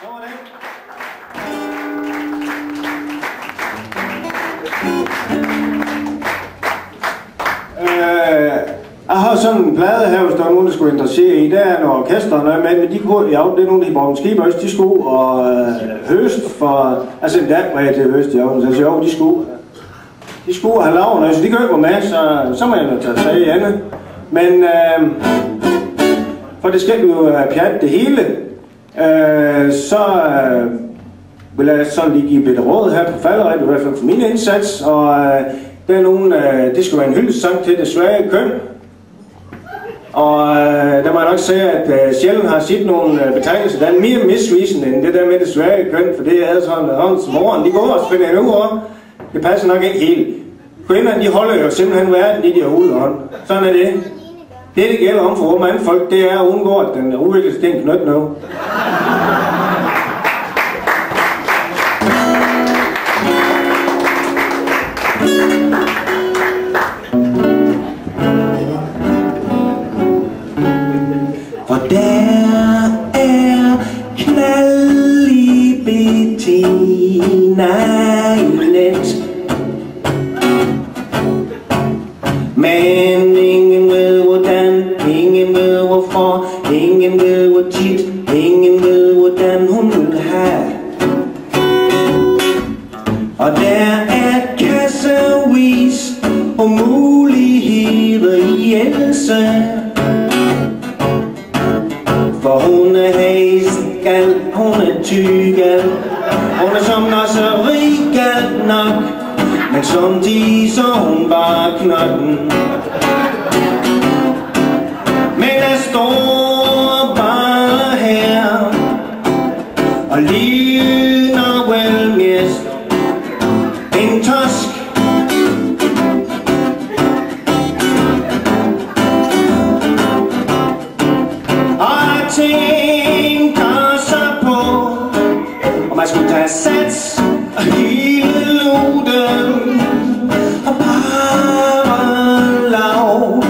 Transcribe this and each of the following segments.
Så var det. Øh, jeg har sådan en plade her, hvis der er nogen, der skulle interessere i. Der er noget orkester med, men de kunne, ja, det er nogle, der bruger skiber, de skulle og øh, høst for, altså en dag var jeg til høst, ja, så jeg jo, de skulle. De skulle have lavet noget, så de køber med, så, så må jeg da tage sig i andet. Men øh, for det skal jo øh, pjat det hele, øh, så øh, vil jeg så lige give bedre råd her på falderæt, i hvert fald for min indsats, og øh, der er nogen, øh, det skal være en hyldesang til det svage køn, og øh, der må jeg nok sige, at øh, sjældent har set nogle øh, betegnelser, der er mere misvisende end det der med det svage køn, for det er altså sådan, at håndens moren, de går og spænder en uge Det passer nok ikke helt. Kvinderne, de holder jo simpelthen verden i de har hånd. Sådan er det. Det, det gælder om for unge folk, det er at undgå, at den udvikler sig til en knyt nu. Ved hvordan hun vil have. Og der er kassevis og muligheder i Else. For hun er hæsgal, hun er tygal Hun er som også rigal nok Men som de så hun bare knotten Men jeg står Alina wel jest ten in A cienka sapo Og man skulle tage sats og hele loden Og bare lave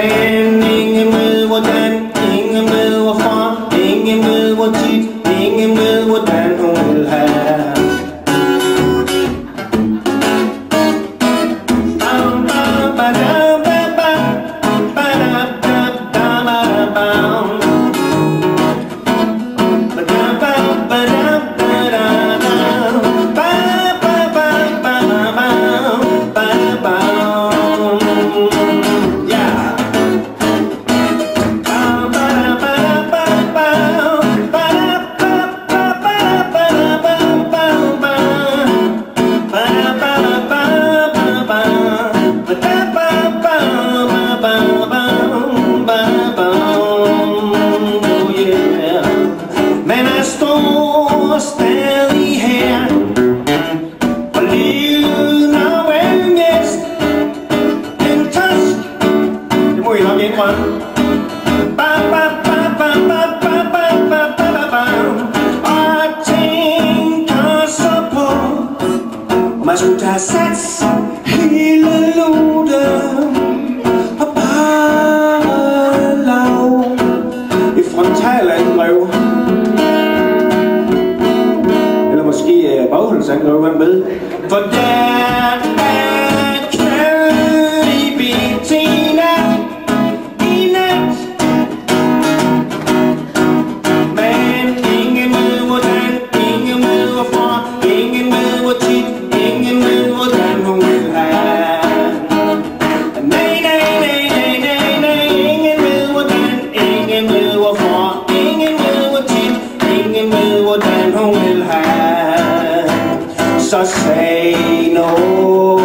standing in der man skulle tage sats hele lorten Og bare lav i frontalangreb Eller måske øh, bagholdsangreb, hvem ved? For der er I say no.